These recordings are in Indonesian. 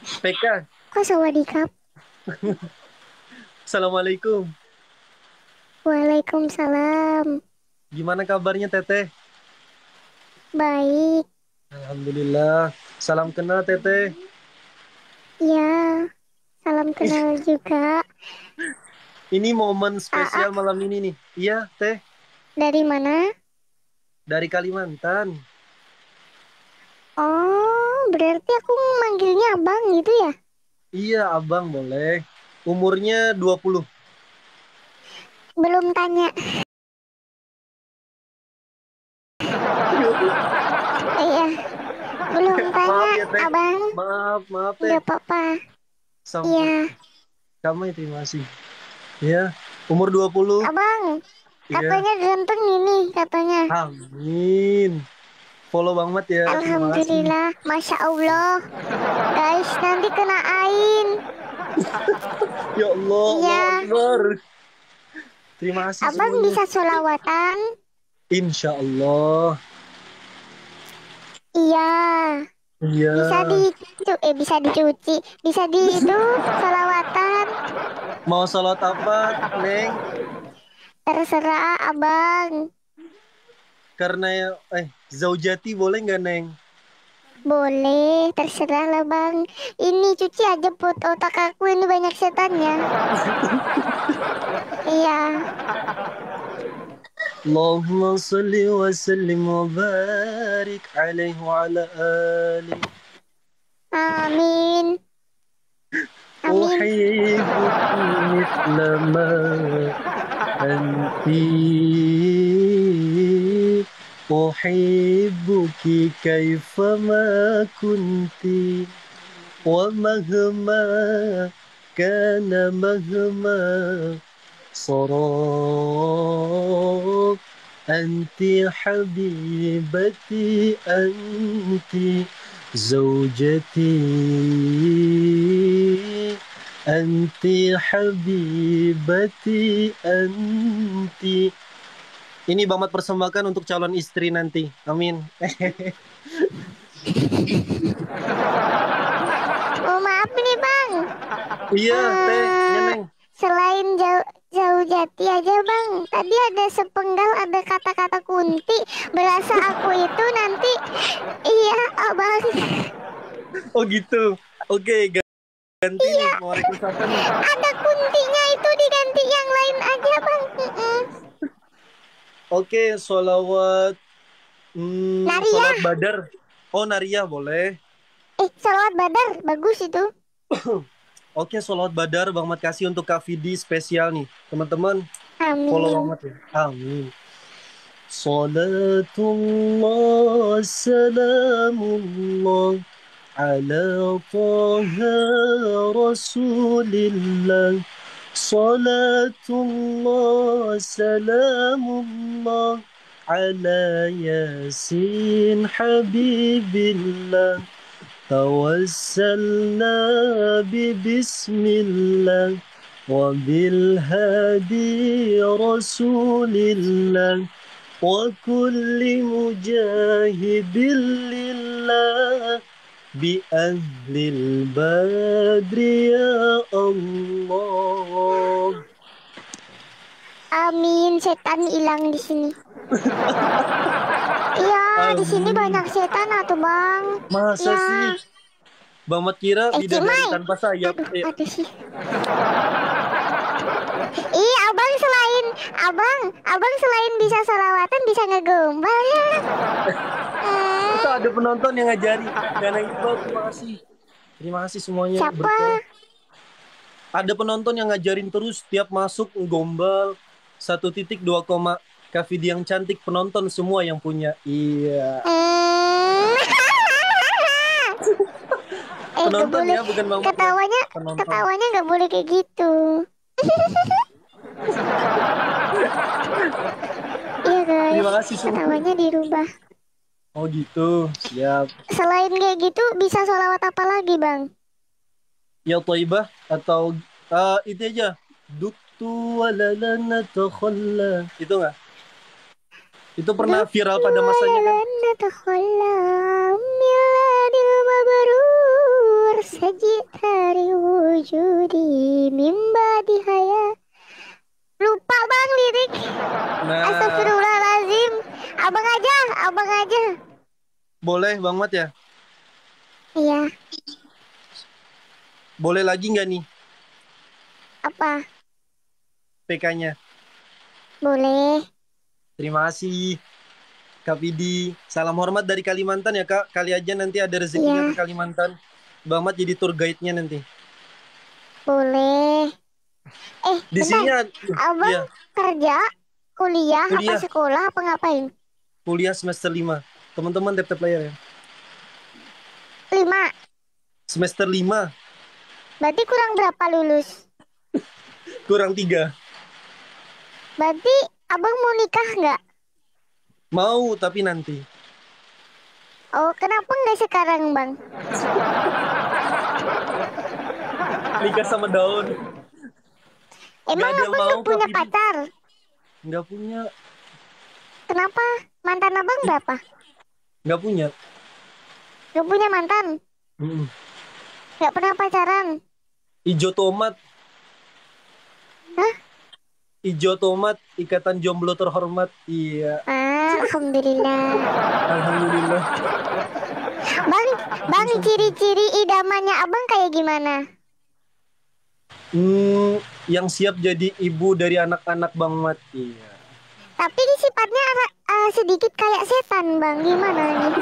PK. Kok sawadee kap? Assalamualaikum. Waalaikumsalam. Gimana kabarnya Teteh? Baik. Alhamdulillah. Salam kenal Teteh. Ya. Salam kenal juga. Ini momen spesial malam ini nih. Iya, Teh. Dari mana? Dari Kalimantan. Oh, berarti aku manggilnya abang gitu ya? Iya, abang boleh. Umurnya 20. Belum tanya. Iya. Belum tanya, Maaf ya, Teh. abang. Maaf, maaf Teh. Gak apa-apa. Sama Iya. kamu terima kasih. Ya, umur 20. Abang, Iya. katanya ganteng ini, katanya. Amin. Follow Bang Mat ya. Alhamdulillah, Masya Allah Guys, nanti kena ain Ya Allah, Iya. Allahu Akbar. Terima kasih Abang semuanya. bisa solawatan? Insya Allah. Iya Iya. Bisa di eh bisa dicuci Bisa di itu solawatan Mau salat apa, Neng? Terserah abang Karena ya, eh, zaujati boleh nggak, Neng? Boleh, terserah lah bang Ini cuci aja put otak aku ini banyak setannya Iya اللهم صل وسلم وبارك عليه وعلى آله Amin Amin أحبك مثل ما أنت أحبك كيفما كنت ومهما كان مهما صار أنت حبيبتي أنت زوجتي. أنت حبيبتي أنت Ini Bang Mat persembahkan untuk calon istri nanti. Amin. Oh maaf nih bang iya, Teh. Ya, Neng. Selain jauh jauh jati aja bang, tadi ada sepenggal ada kata-kata kunti, berasa aku itu nanti iya abang Oh gitu. Oke, ga- ganti apa nih? ada kuntinya itu diganti yang lain aja bang. Mm-mm. Oke, sholawat. Hmm, Nariyah. sholawat badar. Oh, Nariyah boleh. Eh salawat badar bagus itu. Oke, sholawat badar Bang Mat kasih untuk Kak Vidi spesial nih. Teman-teman, follow Bang Amin. Mat ya. Amin. Salatullah, salamullah ala taha rasulillah. صلاة الله سلام الله على ياسين حبيب الله. توسلنا ببسم الله وبالهادي رسول الله وكل مجاهد لله. بأهل البدر يا الله Amin setan hilang di sini. Iya di sini banyak setan atau bang. Masa Ya. sih? Bang Mat kira Eh, bidadari Cimai. tanpa sayap. Aduh, Eh, aduh sih. Ih, abang selain abang, abang selain bisa salawatan bisa ngegombal ya. Kita ada penonton yang ngajari. Dan yang Iqbal, terima kasih. Terima kasih semuanya. Siapa? Berkah. Ada penonton yang ngajarin terus tiap masuk gombal satu titik dua koma Kavidi yang cantik penonton semua yang punya. Iya. hmm. eh, Penonton ya, bukan Bang Mat ya. Ketawanya, Penonton. ketawanya nggak boleh kayak gitu. Iya guys. Terima kasih. Namanya dirubah. Oh gitu, siap. Selain kayak gitu bisa sholawat apa lagi bang? Ya Taibah atau uh, itu aja. Duktu walalana toholla. Itu nggak? Itu pernah viral pada masanya kan? Walalana toholla Mila Lupa bang lirik. Nah, Astagfirullahalazim. Abang aja, abang aja. boleh Bang Mat ya? Iya, Boleh lagi nggak nih apa? PK-nya? Boleh. Terima kasih. Kak Vidi. Salam hormat dari Kalimantan ya Kak. Kali aja nanti ada rezekinya Iya. ke Kalimantan. Bang Mat jadi tour guide-nya nanti. Boleh. Eh, Di sini ada- Abang iya, kerja, kuliah, Kuliah. apa sekolah, apa ngapain? kuliah semester 5. Teman-teman tap-tap layar ya. Lima. Semester 5 Berarti kurang berapa lulus? kurang 3. Berarti abang mau nikah nggak? Mau tapi nanti. Oh, kenapa nggak sekarang bang? Nikah sama daun. Emang abang mau, punya pacar? Nggak punya. Kenapa? Mantan abang berapa? Nggak punya. Nggak punya mantan? Mm-mm. Nggak pernah pacaran? Ijo tomat. Hah? Ijo tomat, ikatan jomblo terhormat. Iya, Ah, alhamdulillah. alhamdulillah. Bang, bang ciri-ciri idamannya abang kayak gimana? Hmm, yang siap jadi ibu dari anak-anak Bang Mat. Iya. Tapi di sifatnya ah, sedikit kayak setan bang. Gimana nih?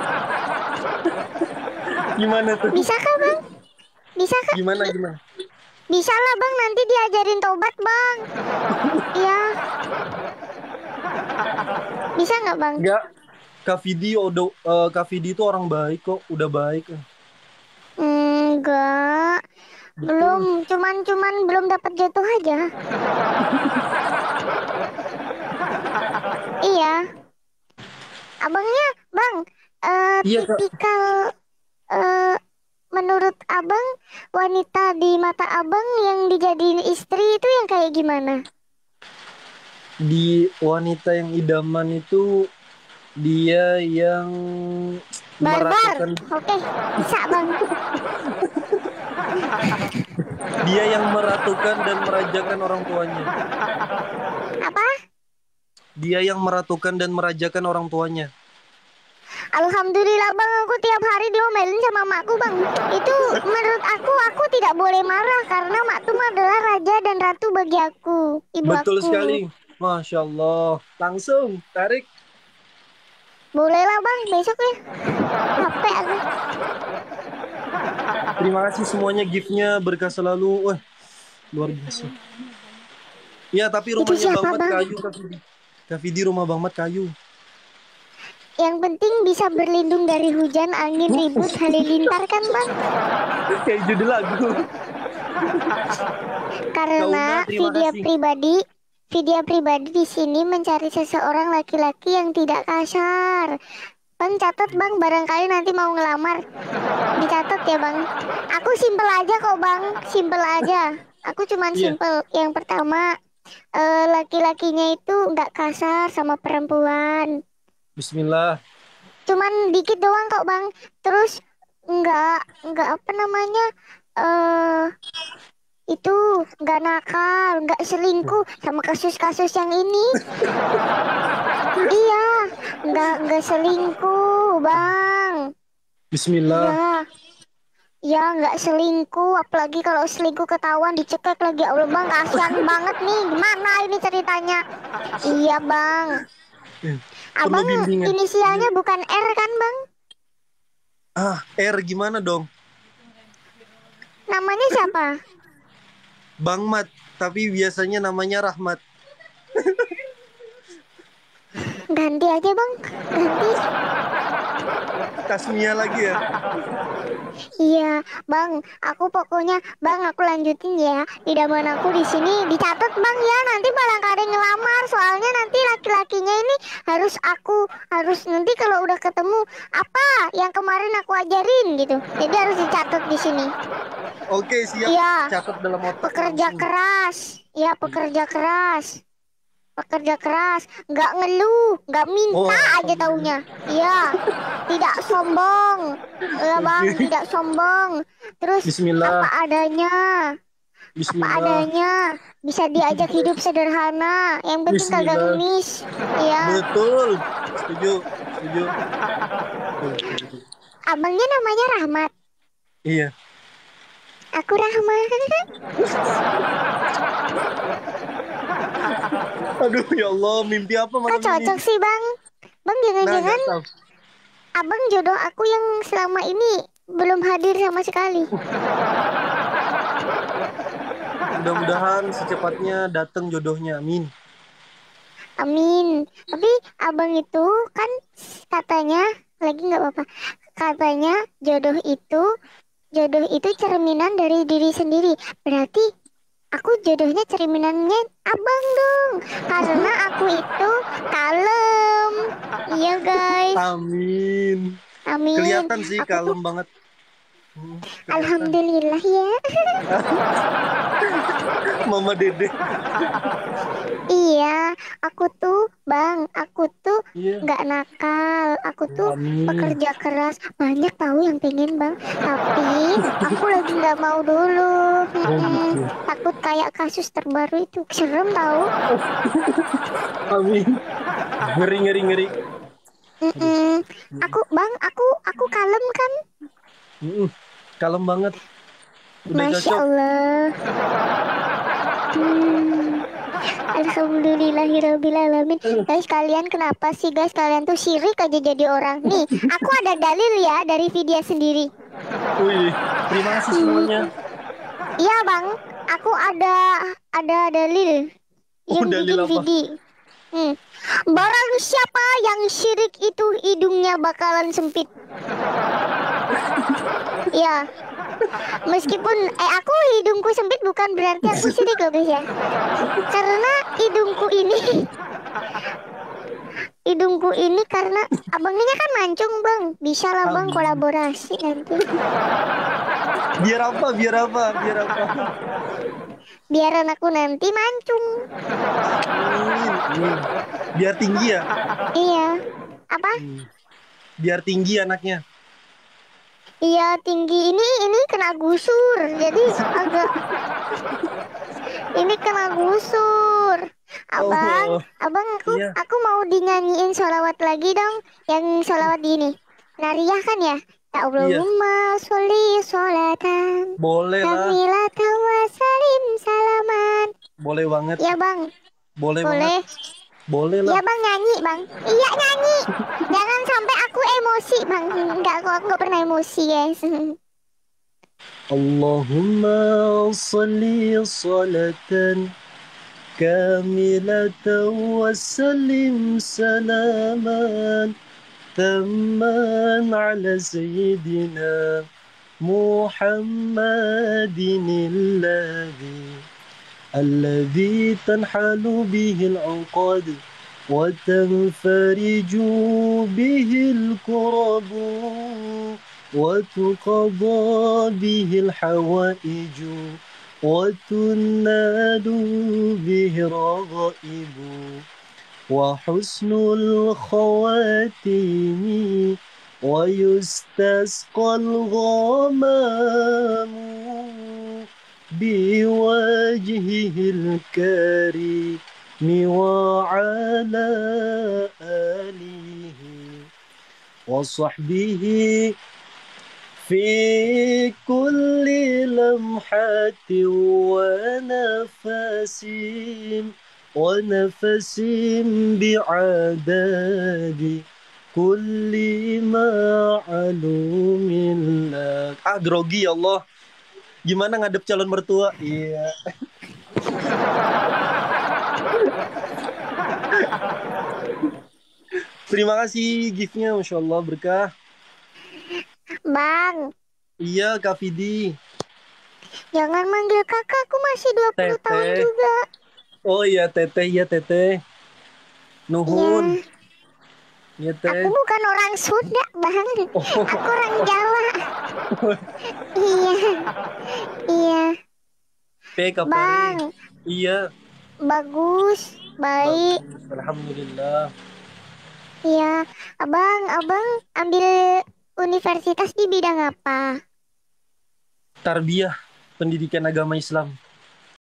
Gimana tuh? Bisa kah bang? Bisa kah? Gimana gimana? Bisa lah bang. Nanti diajarin tobat bang. Iya. Bisa nggak bang? Enggak. Kak Vidi eh, Kak Vidi itu orang baik kok, udah baik. Enggak. Belum. Cuman cuman belum dapat jatuh aja. iya. Abangnya bang. eh Iya, tipikal eh menurut abang wanita di mata abang yang dijadiin istri itu yang kayak gimana? Di wanita yang idaman itu dia yang Barbar. Oke, bisa bang. dia yang meratukan dan merajakan orang tuanya. Apa? Dia yang meratukan dan merajakan orang tuanya. Alhamdulillah bang, aku tiap hari diomelin sama makku bang. Itu menurut aku, aku tidak boleh marah karena mak tuh adalah raja dan ratu bagi aku, ibu Betul aku. sekali. Masya Allah. Langsung tarik. Boleh lah bang, besok ya. Capek aku. Terima kasih semuanya giftnya berkah selalu. Wah, luar biasa. Ya, tapi rumahnya siapa, Bang Mat kayu, Kak Vidi. Vidi rumah Bang Mat kayu. Yang penting bisa berlindung dari hujan, angin, ribut, halilintar kan bang? Kayak judul lagu. Karena video kasih. pribadi, video pribadi di sini mencari seseorang laki-laki yang tidak kasar. Bang catat bang, barangkali nanti mau ngelamar. Dicatat ya bang. Aku simpel aja kok bang, simpel aja. Aku cuman Iya. simpel. Yang pertama, eh, laki-lakinya itu nggak kasar sama perempuan. Bismillah. Cuman dikit doang kok bang. Terus nggak nggak apa namanya eh itu nggak nakal, nggak selingkuh sama kasus-kasus yang ini. iya, nggak nggak selingkuh bang. Bismillah. Iya. Ya nggak selingkuh, apalagi kalau selingkuh ketahuan dicekek lagi. Ya Allah bang, kasihan banget nih. Gimana ini ceritanya? Iya bang. Eh, Abang inisialnya bukan R kan bang? Ah, R gimana dong? Namanya siapa? Bang Mat, tapi biasanya namanya Rahmat. Ganti aja bang, ganti. Tasmia lagi ya. Iya, Bang. Aku pokoknya, Bang, aku lanjutin ya. Idaman aku di sini dicatat, Bang ya. Nanti malah ada ngelamar. Soalnya nanti laki-lakinya ini harus aku harus nanti kalau udah ketemu apa yang kemarin aku ajarin gitu. Jadi harus dicatat di sini. Oke, siap. Iya. Catat dalam otak. Pekerja langsung. keras. Ya, pekerja keras. Pekerja keras, nggak ngeluh, nggak minta Oh, aja taunya. Iya, tidak sombong. Ya bang, tidak sombong. Terus Bismillah. apa adanya. Bismillah. adanya bisa diajak hidup sederhana yang penting kagak Bismillah. ngemis ya Betul. Setuju. Setuju. abangnya namanya Rahmat Iya. aku Rahmat Aduh ya Allah, mimpi apa kok malam cocok ini? sih bang bang Nah, jangan-jangan tahu. abang jodoh aku yang selama ini belum hadir sama sekali Mudah-mudahan secepatnya datang jodohnya. Amin. Amin. Tapi abang itu kan katanya lagi nggak apa-apa. Katanya jodoh itu jodoh itu cerminan dari diri sendiri. Berarti aku jodohnya cerminannya abang dong. Karena aku itu kalem. Iya guys. Amin. Amin. Kelihatan sih Aku kalem tuh- banget. Hmm, kelihatan. Alhamdulillah ya. Mama Dede. iya, aku tuh bang, aku tuh Iya. nggak nakal aku tuh Amin. pekerja keras banyak tahu yang pengen bang tapi aku lagi nggak mau dulu Oh, gitu. takut kayak kasus terbaru itu serem tahu Amin. Ngeri ngeri ngeri. Mm-mm. aku bang aku aku kalem kan Mm-mm. Kalem banget. Udah masya cocok. allah hmm. Alhamdulillahirobbilalamin Guys kalian kenapa sih? Guys Kalian tuh sirik aja jadi orang. Nih aku ada dalil ya Dari video sendiri. Wih, terima kasih semuanya. Iya bang, aku ada ada dalil Oh, yang dalil bikin video. Hmm. Barang siapa yang syirik itu hidungnya bakalan sempit. Ya, meskipun eh aku hidungku sempit bukan berarti aku syirik loh guys ya. Karena hidungku ini hidungku ini karena abangnya kan mancung bang, bisa lah bang kolaborasi nanti. Biar apa? Biar apa? Biar apa? Biar anakku nanti mancung. Biar tinggi ya. Iya. Apa? Hmm. Biar tinggi anaknya. Iya tinggi ini ini kena gusur jadi agak ini kena gusur. Abang, Oh. abang aku Iya. aku mau dinyanyiin sholawat lagi dong yang sholawat gini. Nariah kan ya? Ya Allahumma sholli sholatan Boleh lah. kamilatan wa salim salaman. Boleh banget. Iya bang, Boleh, boleh. banget. Boleh lah. bang nyanyi bang. Iya nyanyi. Jangan sampai aku emosi bang. Enggak kok aku pernah emosi guys. Allahumma salli salatan kamilatan wa sallim salaman tamman ala sayyidina Muhammadin alladhi الذي تنحل به العقد وتنفرج به الكرب وتقضى به الحوائج وتنال به الرغائب وحسن الخواتيم ويستسقى الغمام بوجهه الكريم وعلى آله وصحبه في كل لمحة ونفس ونفس بعدد كل معلوم لك ya Allah. Gimana ngadep calon mertua iya Terima kasih giftnya, Masya Allah berkah. Bang, Iya Kak Vidi. jangan manggil kakak, aku masih 20 tahun Teteh. juga. Oh iya Teteh, iya Teteh. Nuhun. Iya Aku Teh. bukan orang Sunda, Bang. Oh, Aku orang Jawa. Iya. Iya, Bang. Iya. Bagus, baik. Bagus, Alhamdulillah. Iya, Abang, Abang ambil universitas di bidang apa? Tarbiyah, pendidikan agama Islam.